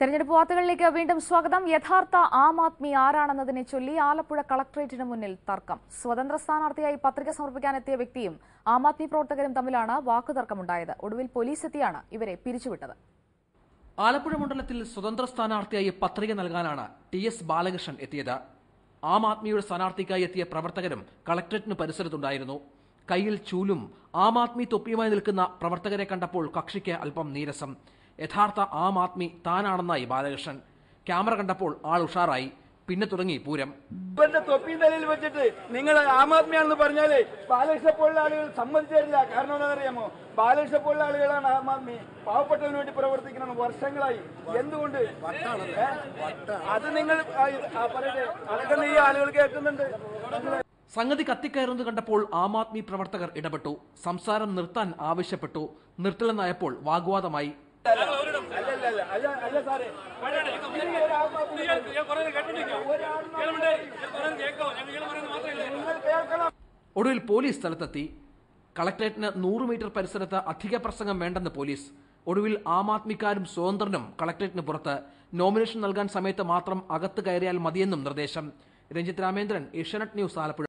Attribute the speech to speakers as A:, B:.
A: തെരഞ്ഞെടുപ്പ് വാർത്തകളിലേക്ക് വീണ്ടും സ്വാഗതം. യഥാർത്ഥ ആം ആദ്മി ആരാണെന്നതിനെ ചൊല്ലി ആലപ്പുഴ കളക്ടറേറ്റിന് മുന്നിൽ തർക്കം. സ്വതന്ത്ര സ്ഥാനാർത്ഥിയായി പത്രിക സമർപ്പിക്കാനെത്തിയ വ്യക്തിയും ആം ആദ്മി പ്രവർത്തകരും തമ്മിലാണ് വാക്കുതർക്കമുണ്ടായത്. ഒടുവിൽ പോലീസ് എത്തിയാണ് ഇവരെ പിരിച്ചുവിട്ടത്.
B: ആലപ്പുഴ മണ്ഡലത്തിൽ സ്വതന്ത്ര സ്ഥാനാർത്ഥിയായി പത്രിക നൽകാനാണ് ടി എസ് ബാലകൃഷ്ണൻ എത്തിയത്. ആം ആദ്മിയുടെ സ്ഥാനാർത്ഥിക്കായി എത്തിയ പ്രവർത്തകരും കളക്ടറേറ്റിന് പരിസരത്തുണ്ടായിരുന്നു. കയ്യിൽ ചൂലും ആം ആദ്മി തൊപ്പിയുമായി നിൽക്കുന്ന പ്രവർത്തകരെ കണ്ടപ്പോൾ കക്ഷിക്ക് അല്പം നീരസം. യഥാർത്ഥ ആം ആദ്മി താനാണെന്നായി ബാലകൃഷ്ണൻ. ക്യാമറ കണ്ടപ്പോൾ ആൾ ഉഷാറായി. പിന്നെ തുടങ്ങി പൂരം.
C: തൊപ്പി നിലയിൽ വെച്ചിട്ട് നിങ്ങൾ ആം ആദ്മിയാണെന്ന് പറഞ്ഞാൽ ബാലകൃഷ്ണ പോലുള്ള ആളുകൾ സമ്മതിച്ചേരില്ല. കാരണം എന്താണെന്നറിയാമോ? ബാലകൃഷ്ണ പോലുള്ള ആളുകളാണ് ആം ആദ്മി. പാവപ്പെട്ടവന് വേണ്ടി പ്രവർത്തിക്കണം വർഷങ്ങളായി. എന്തുകൊണ്ട്? അത് നിങ്ങൾ പറയട്ടെ. അതൊക്കെ ഈ ആളുകൾ കേൾക്കുന്നുണ്ട്.
B: സംഗതി കത്തിക്കയറുന്നത് കണ്ടപ്പോൾ ആം ആദ്മി പ്രവർത്തകർ ഇടപെട്ടു. സംസാരം നിർത്താൻ ആവശ്യപ്പെട്ടു. നിർത്തലെന്നായപ്പോൾ വാഗ്വാദമായി.
C: അല്ല അല്ല അല്ല അല്ല. അല്ല സാറേ. നിങ്ങൾ ഒരു ആം ആദ്മി നിങ്ങൾ കേൾക്കണം.
B: ഒടുവിൽ പോലീസ് സ്ഥലത്തെത്തി. കളക്ടറേറ്റിന് നൂറ് മീറ്റർ പരിസരത്ത് അധിക പ്രസംഗം വേണ്ടെന്ന് പോലീസ്. ഒടുവിൽ ആം ആദ്മിക്കാരും സ്വതന്ത്രനും കളക്ടറേറ്റിന് പുറത്ത് നോമിനേഷൻ നൽകാൻ സമയത്ത് മാത്രം അകത്ത് കയറിയാൽ മതിയെന്നും നിർദ്ദേശം. രഞ്ജിത് രാമേന്ദ്രൻ ഏഷ്യാനെറ്റ് ന്യൂസ് ആലപ്പുഴ.